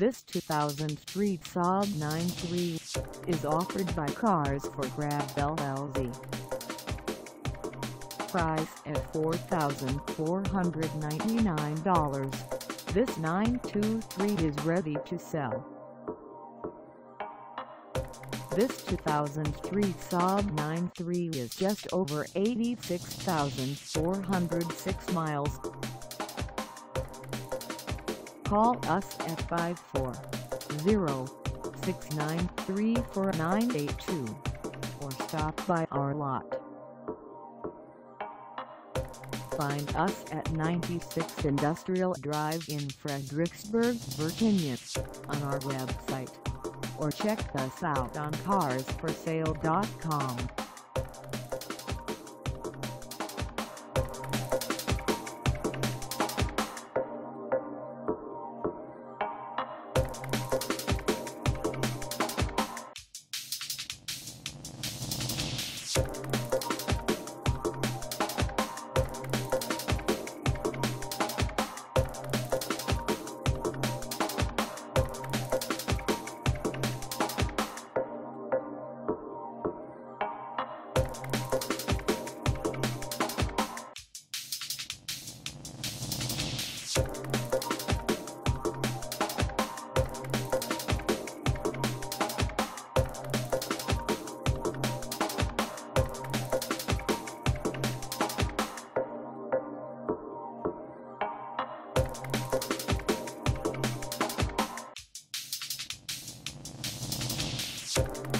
This 2003 Saab 9-3 is offered by Cars for Grab LLC. Price at $4,499. This 923 is ready to sell. This 2003 Saab 9-3 is just over 86,406 miles Call us at 540-6934982 or stop by our lot. Find us at 96 Industrial Drive in Fredericksburg, Virginia on our website or check us out on carsforsale.com. Thank